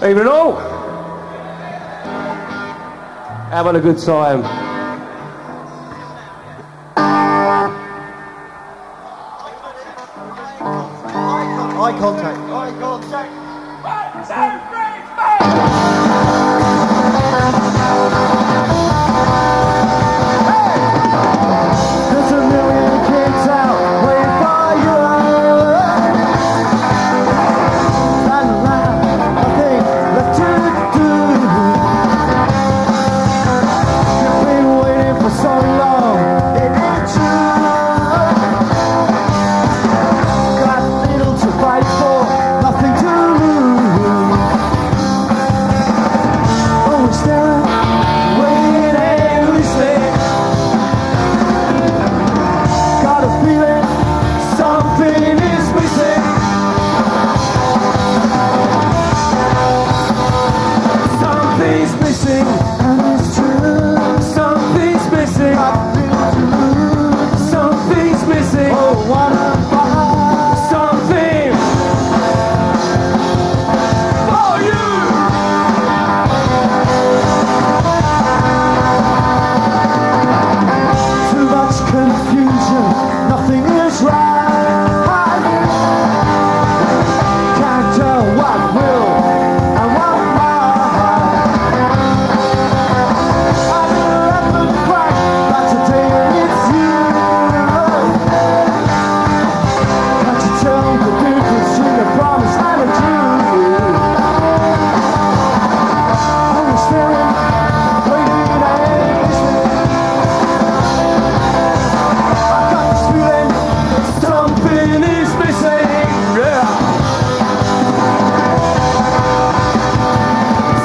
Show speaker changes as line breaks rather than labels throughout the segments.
Even all. Having a good time.
Eye contact. Eye contact. Eye contact.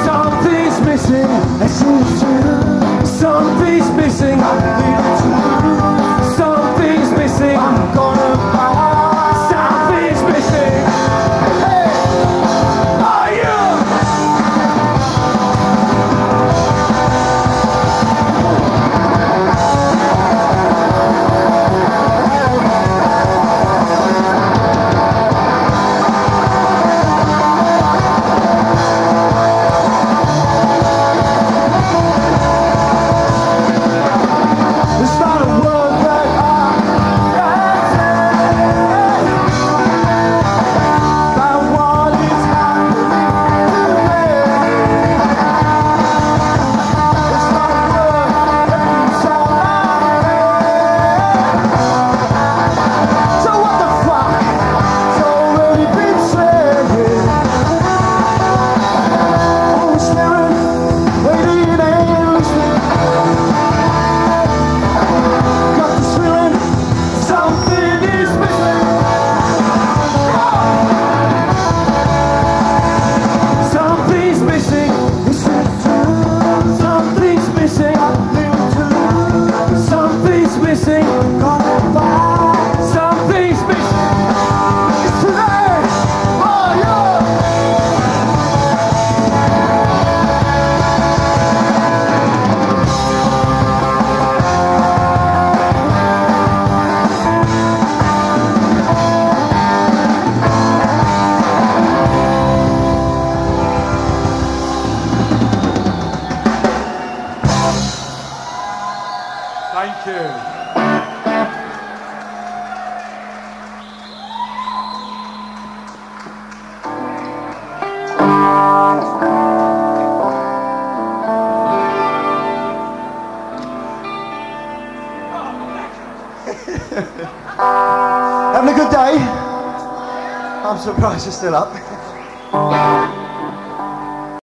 Something's missing. Something's missing.
Thank you.
Having a good day? I'm surprised you're still up.